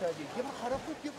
tercih. Dia berharap dia